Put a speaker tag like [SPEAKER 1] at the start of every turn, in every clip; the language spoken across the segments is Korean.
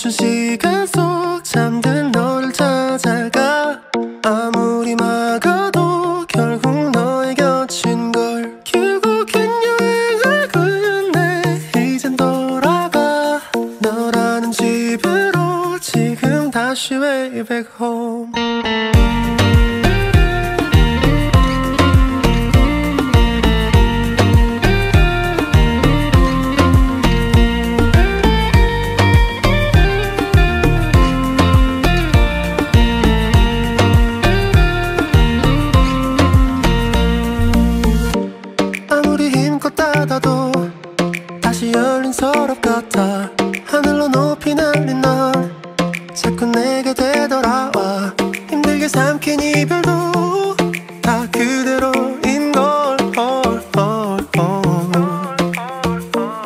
[SPEAKER 1] 멈춘 시간 속 잠든 너를 찾아가 아무리 막아도 결국 너의 곁인 걸 결국엔 여행을 끝내 이젠 돌아가 너라는 집으로 지금 다시 way back home 같아 하늘로 높이 날린 넌 자꾸 내게 되돌아와. 힘들게 삼킨 이별도 다 그대로인 걸 헐, 헐, 헐.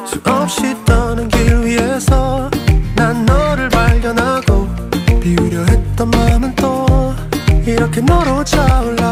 [SPEAKER 1] 수없이 떠는 길 위에서 난 너를 발견하고 비우려 했던 마음은 또 이렇게 너로 차올라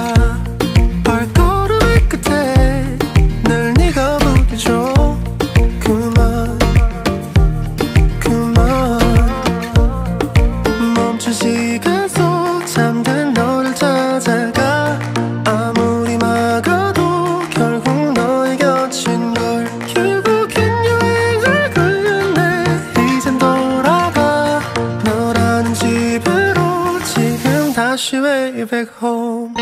[SPEAKER 1] way back home.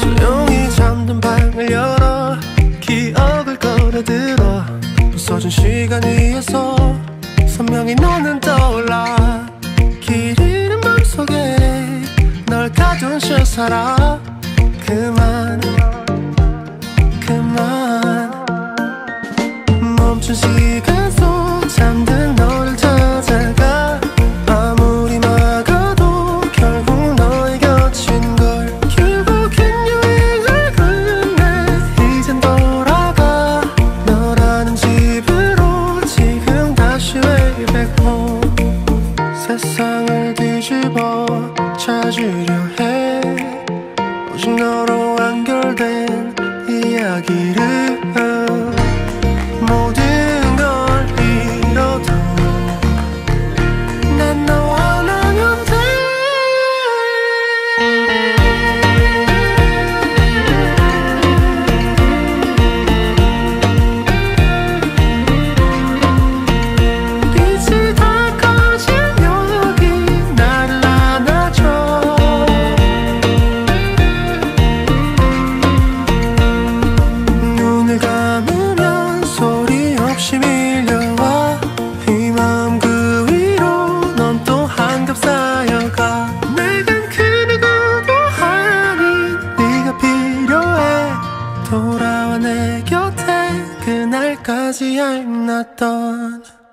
[SPEAKER 1] 조용히 잠든 방을 열어. 기억을 꺼내들어. 부서진 시간 위에서 선명히 너는 떠올라 길 잃은 맘속에 널 가둔 채 살아 그만 그만. 멈춘 시간 속 잠든 찾으려 해. 오직 너 I am not done.